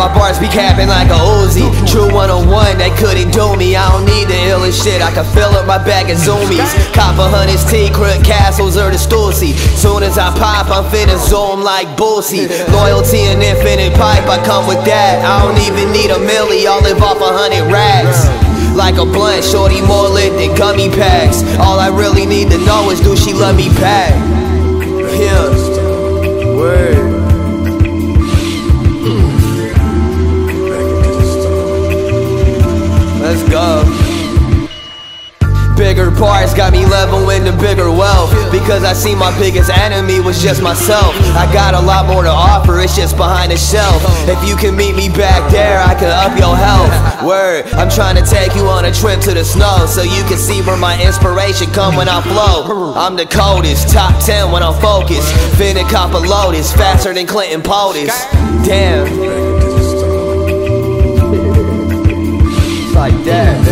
My bars be capping like a Uzi. True 101, they couldn't do me. I don't need the illest shit. I can fill up my bag of zoomies. Copper hunters, T, crook castles, or the Stussy. Soon as I pop, I'm finna zoom like Boosie. Loyalty and infinite pipe, I come with that. I don't even need a milli, I'll live off a hundred racks. Like a blunt, shorty more lit than gummy packs. All I really need to know is do she love me back? Yeah. Let's go. Bigger bars got me leveling to bigger wealth. Because I see my biggest enemy was just myself. I got a lot more to offer, it's just behind the shelf. If you can meet me back there, I can up your health. Word, I'm trying to take you on a trip to the snow So you can see where my inspiration come when I flow. I'm the coldest, top 10 when I'm focused. Finna cop a Lotus, faster than Clinton Portis Damn It's